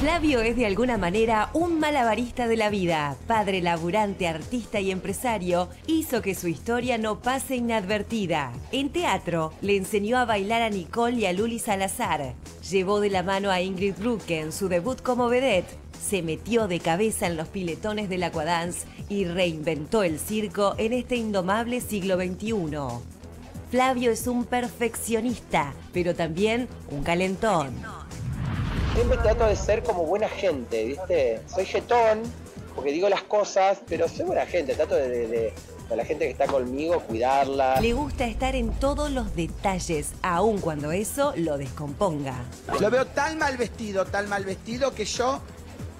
Flavio es de alguna manera un malabarista de la vida. Padre laburante, artista y empresario, hizo que su historia no pase inadvertida. En teatro, le enseñó a bailar a Nicole y a Luli Salazar. Llevó de la mano a Ingrid Bruck en su debut como vedette. Se metió de cabeza en los piletones del aquadance y reinventó el circo en este indomable siglo XXI. Flavio es un perfeccionista, pero también un calentón. Siempre trato de ser como buena gente, ¿viste? Soy jetón, porque digo las cosas, pero soy buena gente, trato de, de- de- de la gente que está conmigo, cuidarla. Le gusta estar en todos los detalles, aun cuando eso lo descomponga. Lo veo tan mal vestido, tan mal vestido que yo,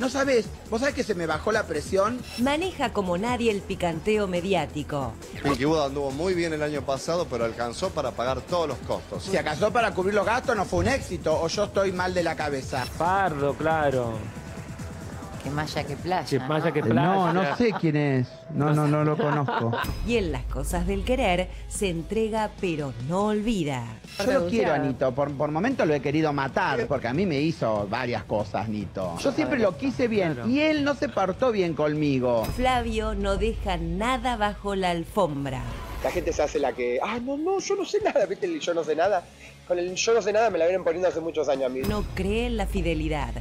no sabes, vos sabés que se me bajó la presión. Maneja como nadie el picanteo mediático. Pinky Buda anduvo muy bien el año pasado, pero alcanzó para pagar todos los costos. Si acaso para cubrir los gastos no fue un éxito o yo estoy mal de la cabeza. Pardo, claro. Que malla que playa. Que malla que ¿no? playa. No, no sé quién es. No, no, no lo conozco. Y en las cosas del querer se entrega pero no olvida. Yo lo quiero a Nito, por, por momentos lo he querido matar, porque a mí me hizo varias cosas, Nito. Yo siempre lo quise bien Claro. y él no se portó bien conmigo. Flavio no deja nada bajo la alfombra. La gente se hace la que, ah, no, no, yo no sé nada, ¿viste? El yo no sé nada. Con el yo no sé nada me la vienen poniendo hace muchos años a mí. No cree en la fidelidad.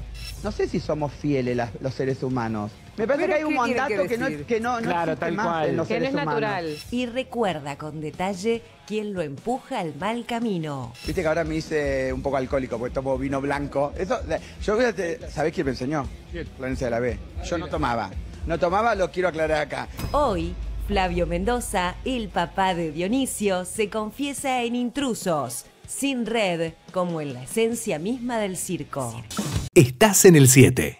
No sé si somos fieles las- los seres humanos. Me parece Pero que hay un ¿qué tiene mandato que que, no, decir? que no, no Claro, existe tal más cual. en los Que no seres es humanos. natural. Y recuerda con detalle quién lo empuja al mal camino. Viste que ahora me hice un poco alcohólico porque tomo vino blanco. Eso, yo ¿sabés quién me enseñó? Florencia de la B. Yo no tomaba. No tomaba, lo quiero aclarar acá. Hoy, Flavio Mendoza, el papá de Dionisio, se confiesa en intrusos, sin red, como en la esencia misma del circo. Estás en el 7.